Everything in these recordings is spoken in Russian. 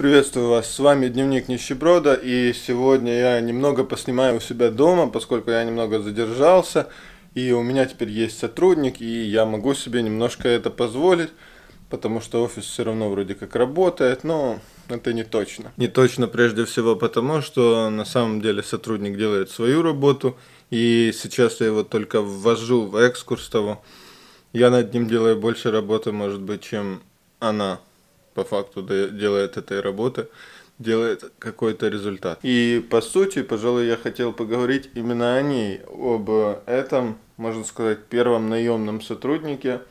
Приветствую вас, с вами Дневник Нищеброда, и сегодня я немного поснимаю у себя дома, поскольку я немного задержался, и у меня теперь есть сотрудник, и я могу себе немножко это позволить, потому что офис все равно вроде как работает, но это не точно. Не точно прежде всего потому, что на самом деле сотрудник делает свою работу, и сейчас я его только ввожу в экскурс того. Я над ним делаю больше работы, может быть, чем она по факту делает этой работы, делает какой-то результат. И по сути, пожалуй, я хотел поговорить именно о ней, об этом, можно сказать, первом наемном сотруднике,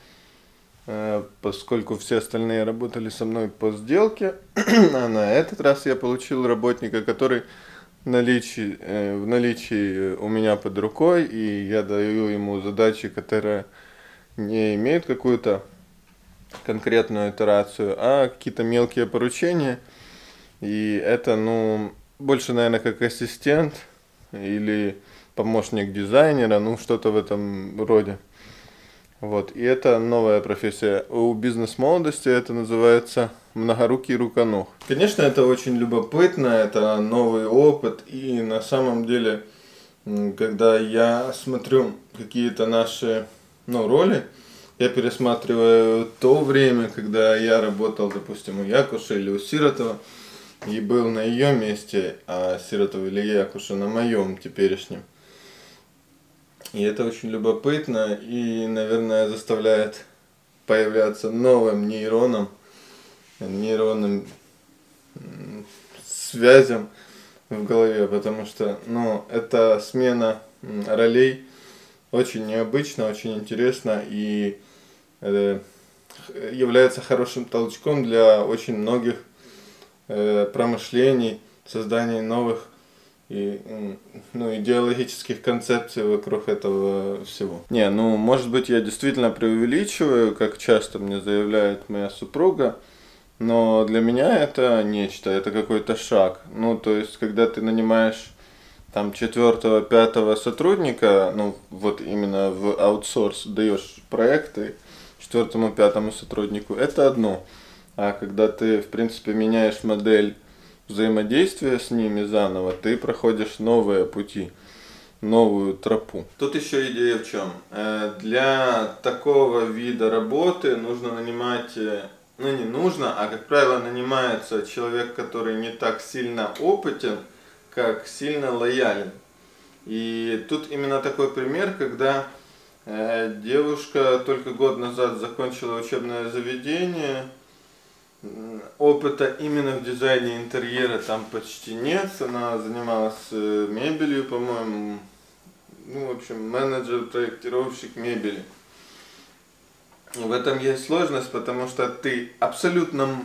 э, поскольку все остальные работали со мной по сделке, а на этот раз я получил работника, который наличии, э, в наличии у меня под рукой, и я даю ему задачи, которые не имеют какую-то конкретную итерацию, а какие-то мелкие поручения. И это, ну, больше, наверное, как ассистент или помощник дизайнера, ну, что-то в этом роде. Вот, и это новая профессия. У бизнес-молодости это называется многорукий руконог. Конечно, это очень любопытно, это новый опыт, и на самом деле, когда я смотрю какие-то наши ну, роли, я пересматриваю то время, когда я работал, допустим, у Якуша или у Сиротова, и был на ее месте, а Сиротов или Якуша на моем теперешнем. И это очень любопытно и, наверное, заставляет появляться новым нейроном, нейронным связям в голове, потому что, ну, это смена ролей очень необычно, очень интересно и Э, является хорошим толчком для очень многих э, промышлений, создания новых и, ну, идеологических концепций вокруг этого всего. Не, ну, может быть, я действительно преувеличиваю, как часто мне заявляет моя супруга, но для меня это нечто, это какой-то шаг. Ну, то есть, когда ты нанимаешь там четвертого, пятого сотрудника, ну, вот именно в аутсорс даешь проекты, четвертому, пятому сотруднику, это одно. А когда ты, в принципе, меняешь модель взаимодействия с ними заново, ты проходишь новые пути, новую тропу. Тут еще идея в чем? Э, для такого вида работы нужно нанимать, э, ну не нужно, а как правило нанимается человек, который не так сильно опытен, как сильно лоялен. И тут именно такой пример, когда Э, девушка только год назад закончила учебное заведение. Опыта именно в дизайне интерьера там почти нет. Она занималась э, мебелью, по-моему. Ну, в общем, менеджер, проектировщик мебели. В этом есть сложность, потому что ты абсолютно,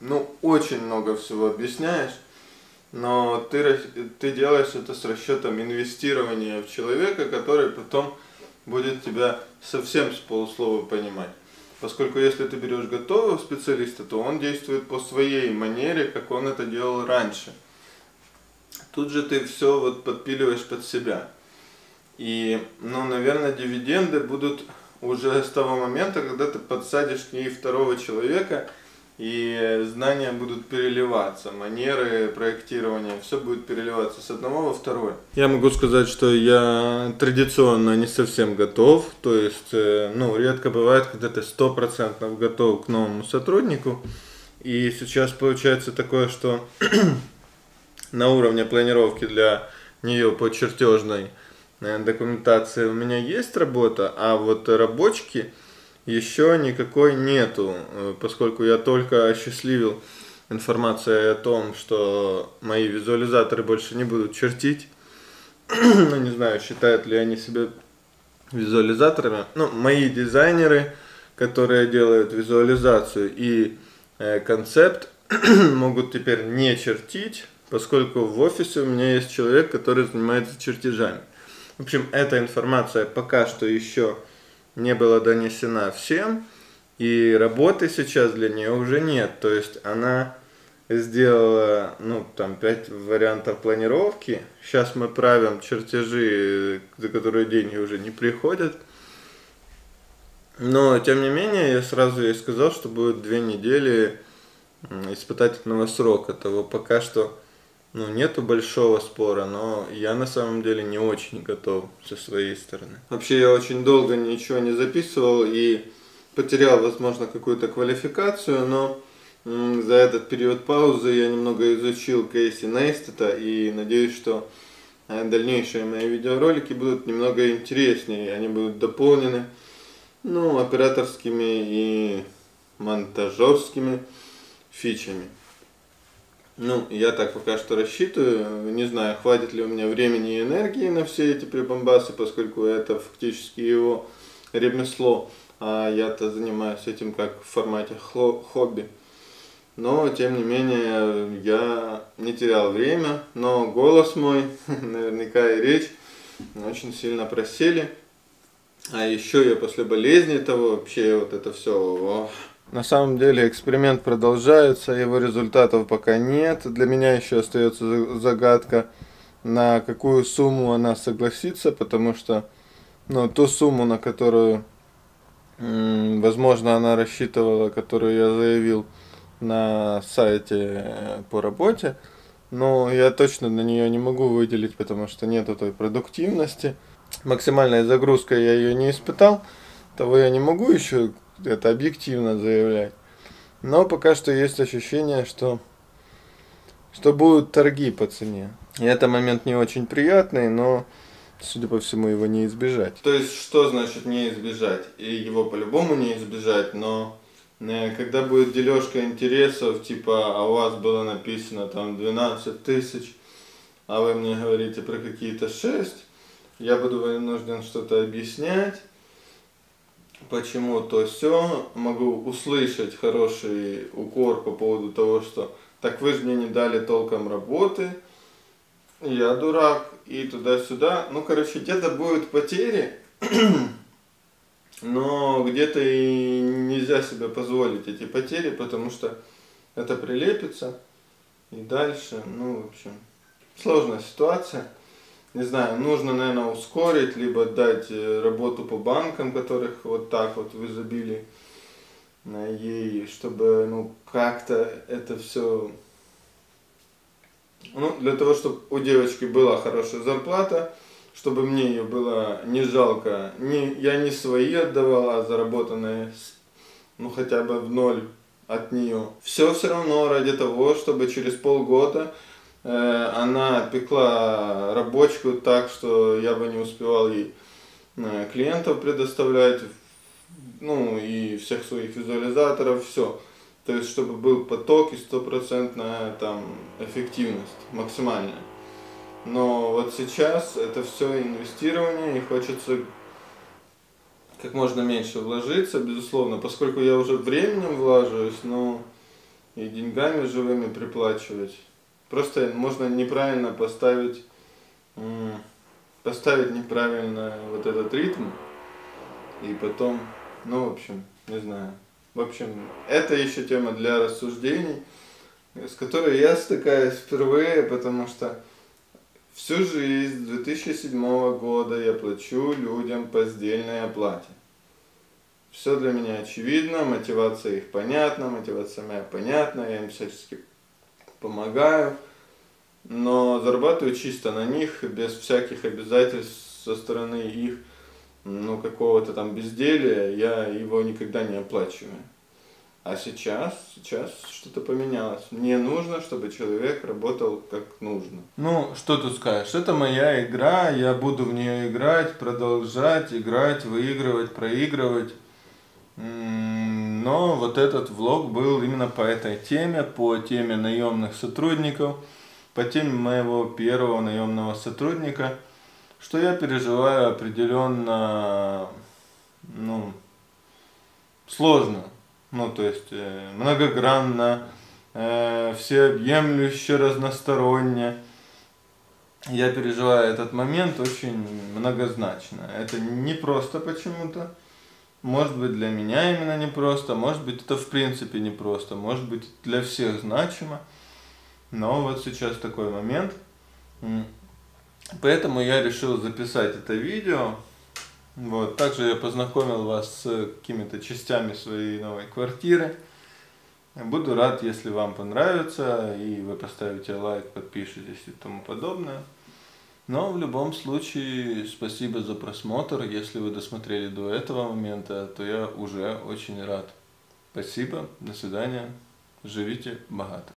ну, очень много всего объясняешь, но ты, ты делаешь это с расчетом инвестирования в человека, который потом будет тебя совсем с полуслова понимать. Поскольку если ты берешь готового специалиста, то он действует по своей манере, как он это делал раньше. Тут же ты все вот подпиливаешь под себя. И, ну, наверное, дивиденды будут уже с того момента, когда ты подсадишь к ней второго человека – и знания будут переливаться, манеры проектирования, все будет переливаться с одного во второе. Я могу сказать, что я традиционно не совсем готов, то есть, э, ну, редко бывает, когда ты стопроцентно готов к новому сотруднику, и сейчас получается такое, что на уровне планировки для нее по чертежной э, документации у меня есть работа, а вот рабочки – еще никакой нету, э, поскольку я только осчастливил информацией о том, что мои визуализаторы больше не будут чертить. ну, не знаю, считают ли они себя визуализаторами. Ну, мои дизайнеры, которые делают визуализацию и э, концепт, могут теперь не чертить, поскольку в офисе у меня есть человек, который занимается чертежами. В общем, эта информация пока что еще не была донесена всем, и работы сейчас для нее уже нет. То есть она сделала, ну, там, пять вариантов планировки. Сейчас мы правим чертежи, за которые деньги уже не приходят. Но, тем не менее, я сразу ей сказал, что будет две недели испытательного срока, того пока что ну, нету большого спора, но я на самом деле не очень готов со своей стороны. Вообще я очень долго ничего не записывал и потерял, возможно, какую-то квалификацию, но за этот период паузы я немного изучил Кейси Нейстета и надеюсь, что э, дальнейшие мои видеоролики будут немного интереснее, они будут дополнены ну, операторскими и монтажерскими фичами. Ну, я так пока что рассчитываю. Не знаю, хватит ли у меня времени и энергии на все эти прибамбасы, поскольку это фактически его ремесло, а я-то занимаюсь этим как в формате хобби. Но, тем не менее, я не терял время, но голос мой, наверняка и речь очень сильно просели. А еще я после болезни того вообще вот это все на самом деле эксперимент продолжается, его результатов пока нет. Для меня еще остается загадка, на какую сумму она согласится, потому что ну, ту сумму, на которую, возможно, она рассчитывала, которую я заявил на сайте э, по работе, но я точно на нее не могу выделить, потому что нету той продуктивности. Максимальной загрузкой я ее не испытал, того я не могу еще это объективно заявлять. Но пока что есть ощущение, что, что будут торги по цене. И это момент не очень приятный, но, судя по всему, его не избежать. То есть, что значит не избежать? И его по-любому не избежать, но э, когда будет дележка интересов, типа, а у вас было написано там 12 тысяч, а вы мне говорите про какие-то 6, я буду вынужден что-то объяснять, почему то все, могу услышать хороший укор по поводу того, что так вы же мне не дали толком работы, я дурак, и туда-сюда. Ну, короче, где-то будут потери, но где-то и нельзя себе позволить эти потери, потому что это прилепится, и дальше, ну, в общем, сложная ситуация не знаю, нужно, наверное, ускорить, либо дать э, работу по банкам, которых вот так вот в изобилии, ей, чтобы, ну, как-то это все, ну, для того, чтобы у девочки была хорошая зарплата, чтобы мне ее было не жалко, не, я не свои отдавал, а заработанные, ну, хотя бы в ноль от нее. Все все равно ради того, чтобы через полгода она пекла рабочку так, что я бы не успевал ей э, клиентов предоставлять, ну и всех своих визуализаторов, все. То есть, чтобы был поток и стопроцентная там эффективность максимальная. Но вот сейчас это все инвестирование и хочется как можно меньше вложиться, безусловно, поскольку я уже временем влаживаюсь, но и деньгами живыми приплачивать Просто можно неправильно поставить, поставить неправильно вот этот ритм, и потом, ну, в общем, не знаю. В общем, это еще тема для рассуждений, с которой я стыкаюсь впервые, потому что всю жизнь с 2007 года я плачу людям по сдельной оплате. Все для меня очевидно, мотивация их понятна, мотивация моя понятна, я им всячески помогаю, но зарабатываю чисто на них, без всяких обязательств со стороны их, ну, какого-то там безделия, я его никогда не оплачиваю. А сейчас, сейчас что-то поменялось. Мне нужно, чтобы человек работал как нужно. Ну, что тут скажешь? Это моя игра, я буду в нее играть, продолжать играть, выигрывать, проигрывать. Но вот этот влог был именно по этой теме, по теме наемных сотрудников, по теме моего первого наемного сотрудника, что я переживаю определенно, ну, сложно, ну, то есть э, многогранно, э, всеобъемлюще, разносторонне. Я переживаю этот момент очень многозначно. Это не просто почему-то. Может быть для меня именно непросто, может быть это в принципе непросто, может быть для всех значимо. Но вот сейчас такой момент. Поэтому я решил записать это видео. Вот. Также я познакомил вас с какими-то частями своей новой квартиры. Буду рад, если вам понравится, и вы поставите лайк, подпишитесь и тому подобное. Но в любом случае, спасибо за просмотр. Если вы досмотрели до этого момента, то я уже очень рад. Спасибо, до свидания. Живите богато.